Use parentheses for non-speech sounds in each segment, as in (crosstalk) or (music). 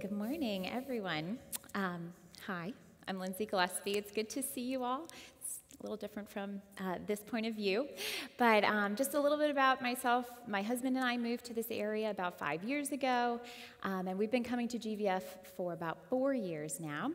Good morning, everyone. Um, hi, I'm Lindsay Gillespie. It's good to see you all. It's a little different from uh, this point of view, but um, just a little bit about myself. My husband and I moved to this area about five years ago, um, and we've been coming to GVF for about four years now.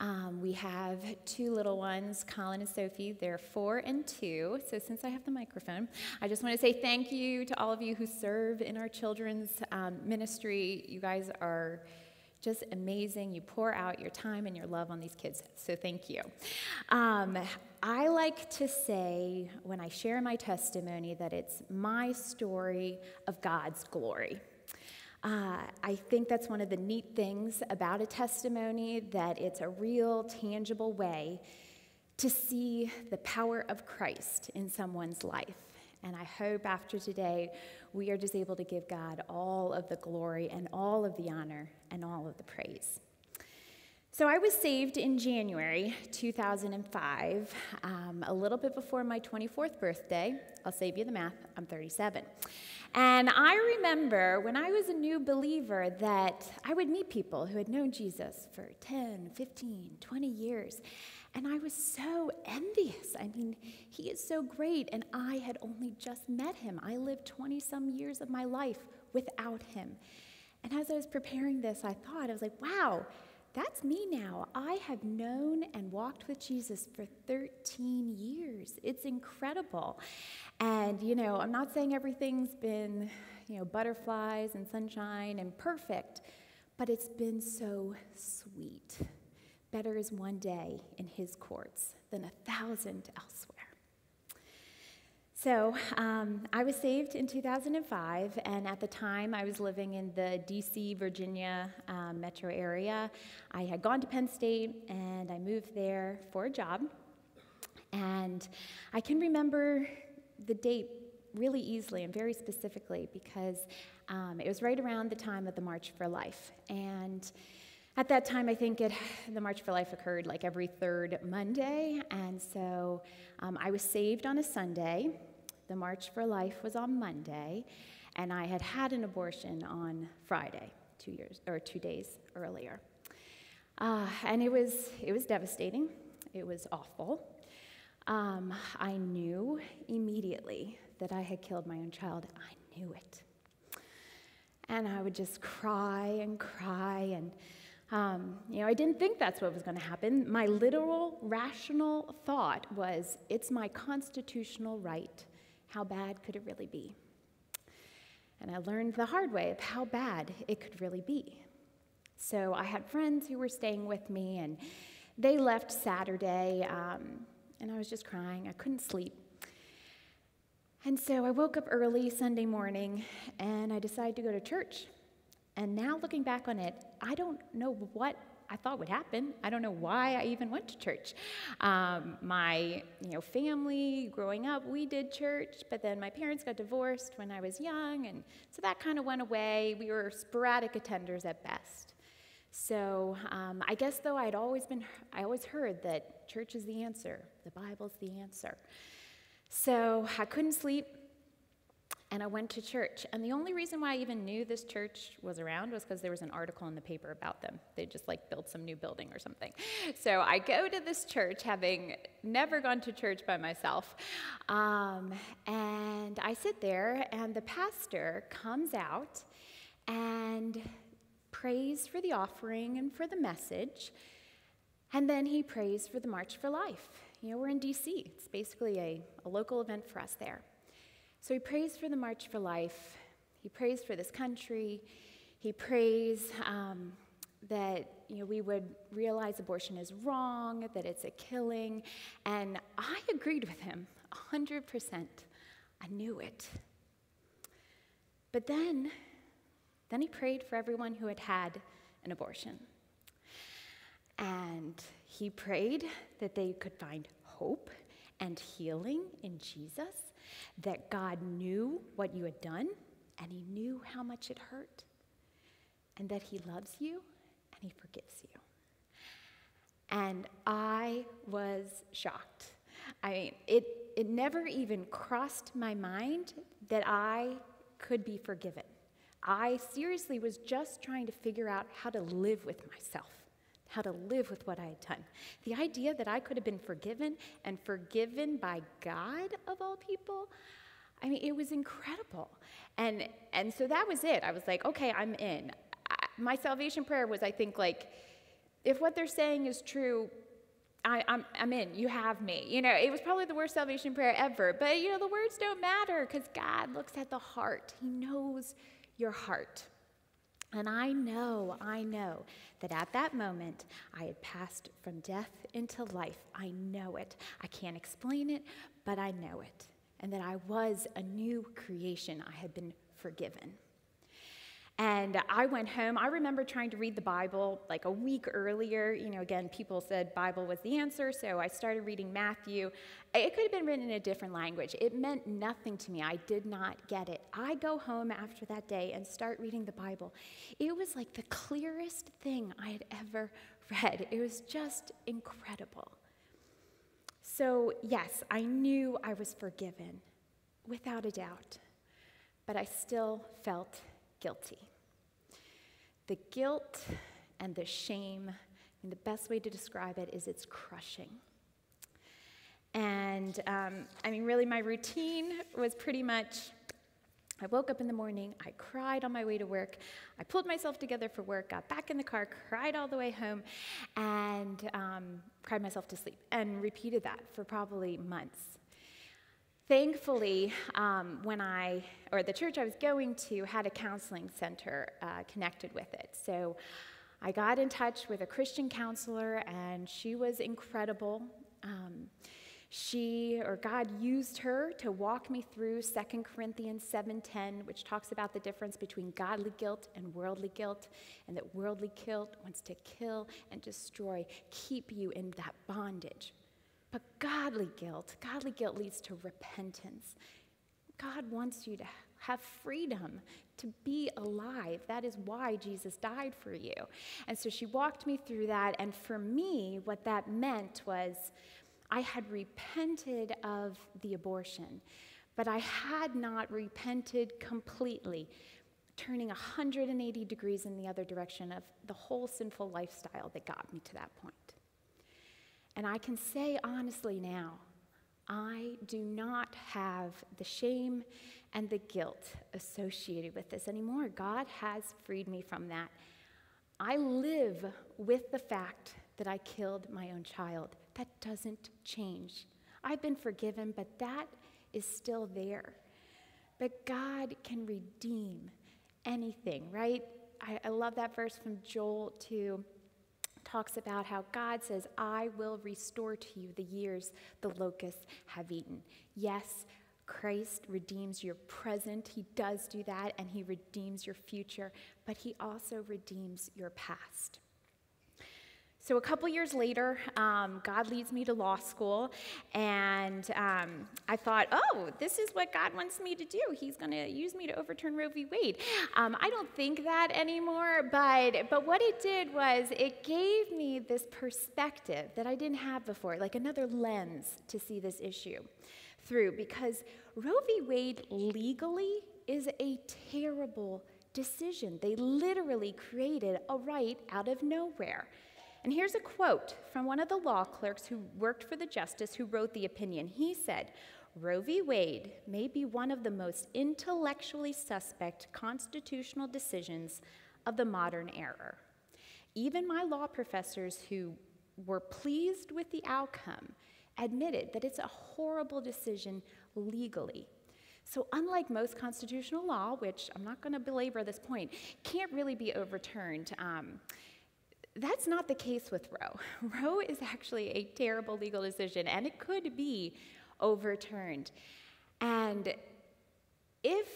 Um, we have two little ones, Colin and Sophie. They're four and two. So, since I have the microphone, I just want to say thank you to all of you who serve in our children's um, ministry. You guys are just amazing. You pour out your time and your love on these kids, so thank you. Um, I like to say when I share my testimony that it's my story of God's glory. Uh, I think that's one of the neat things about a testimony that it's a real, tangible way to see the power of Christ in someone's life. And I hope after today, we are just able to give God all of the glory and all of the honor and all of the praise. So I was saved in January 2005, um, a little bit before my 24th birthday. I'll save you the math, I'm 37. And I remember when I was a new believer that I would meet people who had known Jesus for 10, 15, 20 years. And I was so envious. I mean, he is so great, and I had only just met him. I lived 20 some years of my life without him. And as I was preparing this, I thought, I was like, wow, that's me now. I have known and walked with Jesus for 13 years. It's incredible. And, you know, I'm not saying everything's been, you know, butterflies and sunshine and perfect, but it's been so sweet. Better is one day in his courts than a thousand elsewhere. So um, I was saved in 2005, and at the time I was living in the DC, Virginia um, metro area. I had gone to Penn State and I moved there for a job. And I can remember the date really easily and very specifically because um, it was right around the time of the March for Life. And at that time, I think it, (sighs) the March for Life occurred like every third Monday, and so um, I was saved on a Sunday. The March for Life was on Monday, and I had had an abortion on Friday, two years or two days earlier. Uh, and it was it was devastating. It was awful. Um, I knew immediately that I had killed my own child. I knew it. And I would just cry and cry and um, you know, I didn't think that's what was going to happen. My literal, rational thought was, it's my constitutional right. How bad could it really be? And I learned the hard way of how bad it could really be. So I had friends who were staying with me, and they left Saturday, um, and I was just crying. I couldn't sleep. And so I woke up early Sunday morning, and I decided to go to church. And now looking back on it, I don't know what I thought would happen. I don't know why I even went to church. Um, my you know, family growing up, we did church, but then my parents got divorced when I was young, and so that kind of went away. We were sporadic attenders at best. So um, I guess though I'd always been, I always heard that church is the answer, the Bible's the answer. So I couldn't sleep and I went to church. And the only reason why I even knew this church was around was because there was an article in the paper about them. They just like built some new building or something. So I go to this church having never gone to church by myself. Um, and I sit there, and the pastor comes out and prays for the offering and for the message. And then he prays for the March for Life. You know, we're in DC, it's basically a, a local event for us there. So he prays for the March for Life. He prays for this country. He prays um, that you know, we would realize abortion is wrong, that it's a killing. And I agreed with him 100%. I knew it. But then, then he prayed for everyone who had had an abortion. And he prayed that they could find hope and healing in Jesus that God knew what you had done and He knew how much it hurt, and that He loves you and He forgives you. And I was shocked. I mean, it, it never even crossed my mind that I could be forgiven. I seriously was just trying to figure out how to live with myself, how to live with what I had done. The idea that I could have been forgiven and forgiven by God of all people, I mean, it was incredible. And, and so that was it. I was like, okay, I'm in. I, my salvation prayer was, I think, like, if what they're saying is true, I, I'm, I'm in. You have me. You know, it was probably the worst salvation prayer ever. But, you know, the words don't matter because God looks at the heart. He knows your heart. And I know, I know that at that moment I had passed from death into life. I know it. I can't explain it, but I know it. And that I was a new creation. I had been forgiven. And I went home. I remember trying to read the Bible like a week earlier. You know, again, people said Bible was the answer, so I started reading Matthew. It could have been written in a different language. It meant nothing to me. I did not get it. I go home after that day and start reading the Bible. It was like the clearest thing I had ever read. It was just incredible. So, yes, I knew I was forgiven, without a doubt, but I still felt guilty. The guilt and the shame, and the best way to describe it is it's crushing. And um, I mean, really, my routine was pretty much I woke up in the morning, I cried on my way to work, I pulled myself together for work, got back in the car, cried all the way home, and um, cried myself to sleep, and repeated that for probably months. Thankfully, um, when I, or the church I was going to, had a counseling center uh, connected with it. So I got in touch with a Christian counselor, and she was incredible. Um, she, or God used her to walk me through 2 Corinthians 7:10, which talks about the difference between godly guilt and worldly guilt, and that worldly guilt wants to kill and destroy, keep you in that bondage. But godly guilt, godly guilt leads to repentance. God wants you to have freedom to be alive. That is why Jesus died for you. And so she walked me through that. And for me, what that meant was I had repented of the abortion, but I had not repented completely, turning 180 degrees in the other direction of the whole sinful lifestyle that got me to that point. And I can say honestly now, I do not have the shame and the guilt associated with this anymore. God has freed me from that. I live with the fact that I killed my own child. That doesn't change. I've been forgiven, but that is still there. But God can redeem anything, right? I, I love that verse from Joel 2 talks about how God says, I will restore to you the years the locusts have eaten. Yes, Christ redeems your present. He does do that, and He redeems your future, but He also redeems your past. So, a couple years later, um, God leads me to law school, and um, I thought, oh, this is what God wants me to do. He's going to use me to overturn Roe v. Wade. Um, I don't think that anymore, but, but what it did was it gave me this perspective that I didn't have before, like another lens to see this issue through, because Roe v. Wade legally is a terrible decision. They literally created a right out of nowhere. And here's a quote from one of the law clerks who worked for the justice who wrote the opinion. He said, Roe v. Wade may be one of the most intellectually suspect constitutional decisions of the modern era. Even my law professors who were pleased with the outcome admitted that it's a horrible decision legally. So, unlike most constitutional law, which I'm not going to belabor this point, can't really be overturned. Um, that's not the case with Roe. (laughs) Roe is actually a terrible legal decision, and it could be overturned. And if,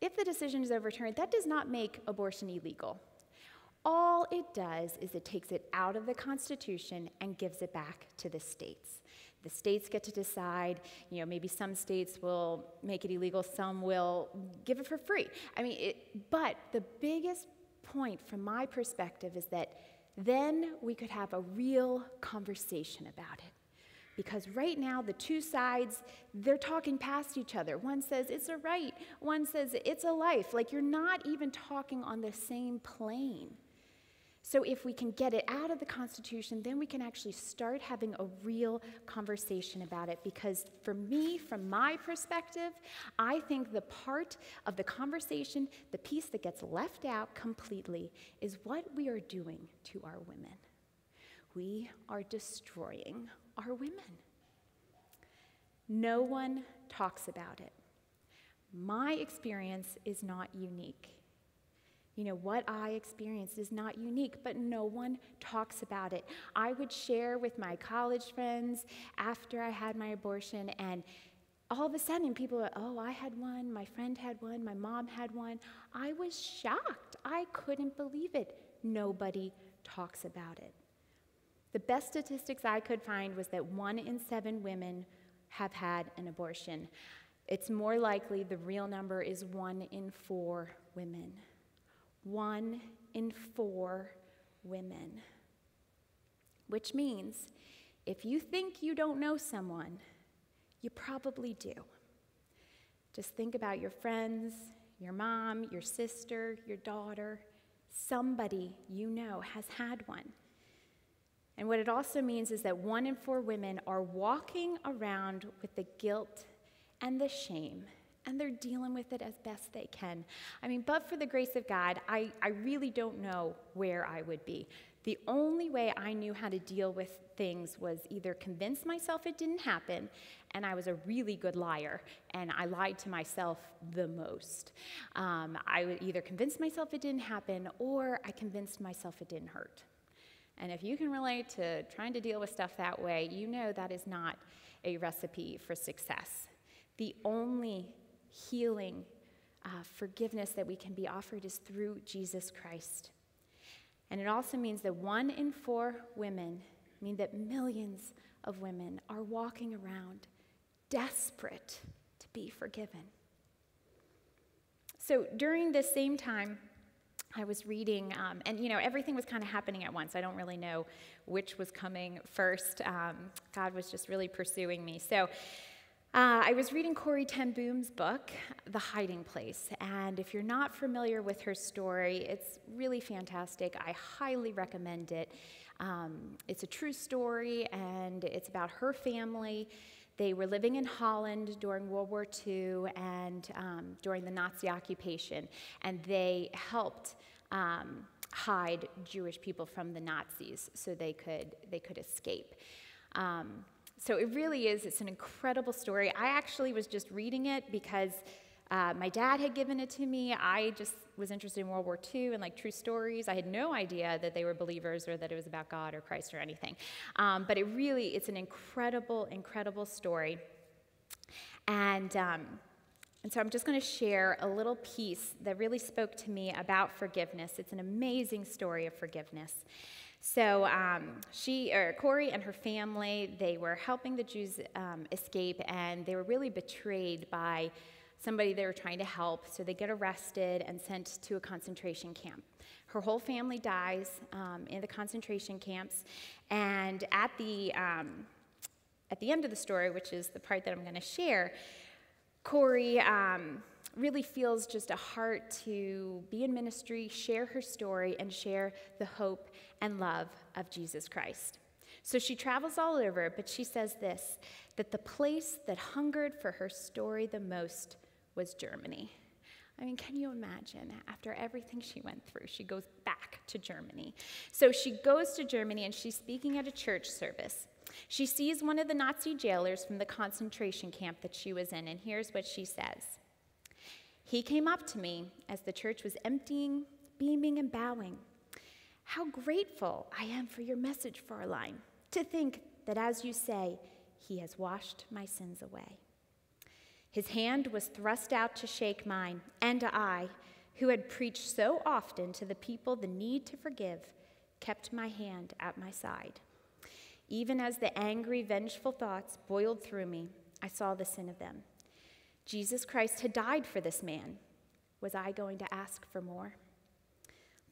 if the decision is overturned, that does not make abortion illegal. All it does is it takes it out of the Constitution and gives it back to the states. The states get to decide, you know, maybe some states will make it illegal, some will give it for free. I mean, it, but the biggest point from my perspective is that then we could have a real conversation about it. Because right now, the two sides, they're talking past each other. One says it's a right, one says it's a life. Like you're not even talking on the same plane. So, if we can get it out of the Constitution, then we can actually start having a real conversation about it. Because for me, from my perspective, I think the part of the conversation, the piece that gets left out completely, is what we are doing to our women. We are destroying our women. No one talks about it. My experience is not unique. You know, what I experienced is not unique, but no one talks about it. I would share with my college friends after I had my abortion, and all of a sudden, people were, oh, I had one, my friend had one, my mom had one. I was shocked. I couldn't believe it. Nobody talks about it. The best statistics I could find was that one in seven women have had an abortion. It's more likely the real number is one in four women one in four women. Which means if you think you don't know someone, you probably do. Just think about your friends, your mom, your sister, your daughter. Somebody you know has had one. And what it also means is that one in four women are walking around with the guilt and the shame and they're dealing with it as best they can. I mean, but for the grace of God, I, I really don't know where I would be. The only way I knew how to deal with things was either convince myself it didn't happen, and I was a really good liar, and I lied to myself the most. Um, I would either convince myself it didn't happen, or I convinced myself it didn't hurt. And if you can relate to trying to deal with stuff that way, you know that is not a recipe for success. The only healing, uh, forgiveness that we can be offered is through Jesus Christ. And it also means that one in four women, mean that millions of women are walking around desperate to be forgiven. So during this same time, I was reading, um, and you know, everything was kind of happening at once. I don't really know which was coming first. Um, God was just really pursuing me. So uh, I was reading Corrie ten Boom's book, The Hiding Place, and if you're not familiar with her story, it's really fantastic. I highly recommend it. Um, it's a true story, and it's about her family. They were living in Holland during World War II and um, during the Nazi occupation, and they helped um, hide Jewish people from the Nazis so they could, they could escape. Um, so it really is, it's an incredible story. I actually was just reading it because uh, my dad had given it to me. I just was interested in World War II and like true stories. I had no idea that they were believers or that it was about God or Christ or anything. Um, but it really, it's an incredible, incredible story. And, um, and so I'm just going to share a little piece that really spoke to me about forgiveness. It's an amazing story of forgiveness. So um, she, or Corrie, and her family, they were helping the Jews um, escape, and they were really betrayed by somebody they were trying to help. So they get arrested and sent to a concentration camp. Her whole family dies um, in the concentration camps, and at the um, at the end of the story, which is the part that I'm going to share, Corrie. um, really feels just a heart to be in ministry, share her story, and share the hope and love of Jesus Christ. So she travels all over, but she says this that the place that hungered for her story the most was Germany. I mean, can you imagine? After everything she went through, she goes back to Germany. So she goes to Germany and she's speaking at a church service. She sees one of the Nazi jailers from the concentration camp that she was in, and here's what she says he came up to me as the church was emptying, beaming, and bowing. How grateful I am for your message, Fräulein, to think that as you say, he has washed my sins away. His hand was thrust out to shake mine, and I, who had preached so often to the people the need to forgive, kept my hand at my side. Even as the angry, vengeful thoughts boiled through me, I saw the sin of them. Jesus Christ had died for this man. Was I going to ask for more?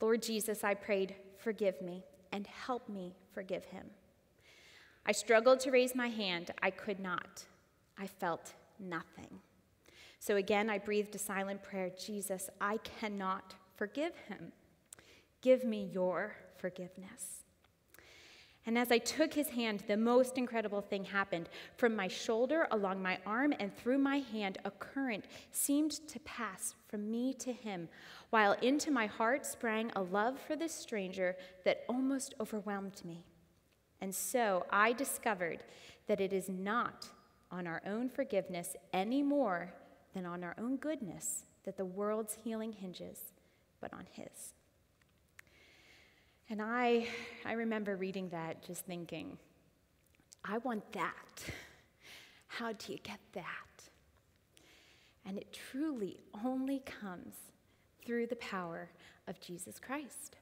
Lord Jesus, I prayed, forgive me and help me forgive him. I struggled to raise my hand. I could not. I felt nothing. So again, I breathed a silent prayer Jesus, I cannot forgive him. Give me your forgiveness. And as I took his hand, the most incredible thing happened. From my shoulder, along my arm, and through my hand, a current seemed to pass from me to him, while into my heart sprang a love for this stranger that almost overwhelmed me. And so I discovered that it is not on our own forgiveness any more than on our own goodness that the world's healing hinges, but on his. And I, I remember reading that just thinking, I want that. How do you get that? And it truly only comes through the power of Jesus Christ.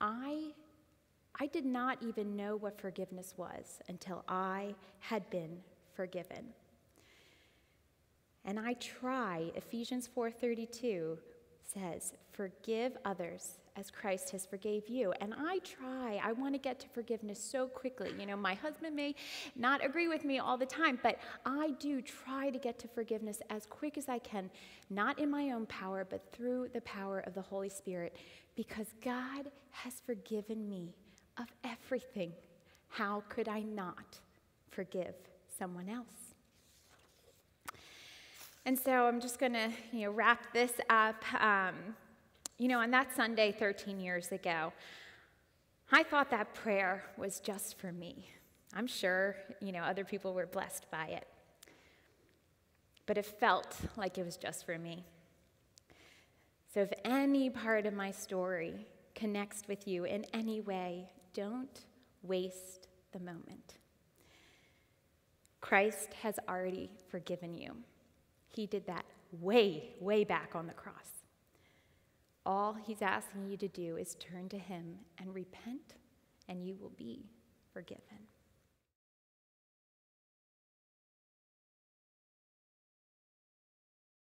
I, I did not even know what forgiveness was until I had been forgiven. And I try, Ephesians 4:32 says, "Forgive others as Christ has forgave you. And I try, I want to get to forgiveness so quickly. You know, my husband may not agree with me all the time, but I do try to get to forgiveness as quick as I can, not in my own power, but through the power of the Holy Spirit, because God has forgiven me of everything. How could I not forgive someone else? And so I'm just going to, you know, wrap this up. Um, you know, on that Sunday 13 years ago, I thought that prayer was just for me. I'm sure, you know, other people were blessed by it. But it felt like it was just for me. So if any part of my story connects with you in any way, don't waste the moment. Christ has already forgiven you. He did that way, way back on the cross. All he's asking you to do is turn to him and repent, and you will be forgiven.